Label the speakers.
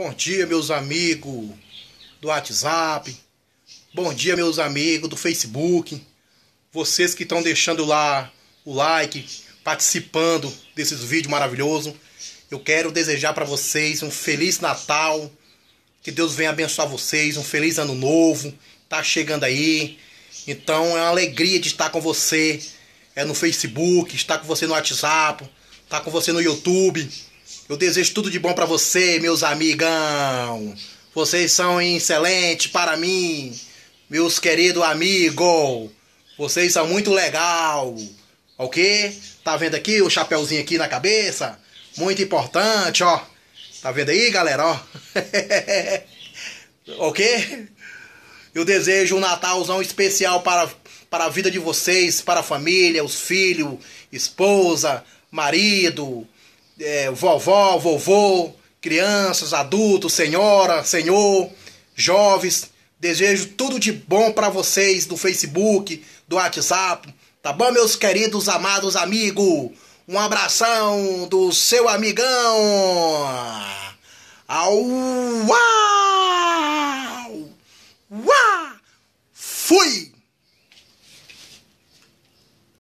Speaker 1: Bom dia, meus amigos do WhatsApp. Bom dia, meus amigos do Facebook. Vocês que estão deixando lá o like, participando desses vídeos maravilhosos. Eu quero desejar para vocês um feliz Natal. Que Deus venha abençoar vocês, um feliz ano novo. Tá chegando aí. Então é uma alegria de estar com você. É no Facebook, estar com você no WhatsApp, estar com você no YouTube. Eu desejo tudo de bom para você, meus amigão. Vocês são excelentes para mim, meus queridos amigos. Vocês são muito legal. Ok? Tá vendo aqui o chapéuzinho aqui na cabeça? Muito importante, ó. Tá vendo aí, galera, ó? ok? Eu desejo um Natalzão especial para, para a vida de vocês, para a família, os filhos, esposa, marido, é, vovó, vovô, crianças, adultos, senhora, senhor, jovens. Desejo tudo de bom para vocês do Facebook, do WhatsApp. Tá bom, meus queridos, amados amigos? Um abração do seu amigão. Au! Uau! Uau! Fui!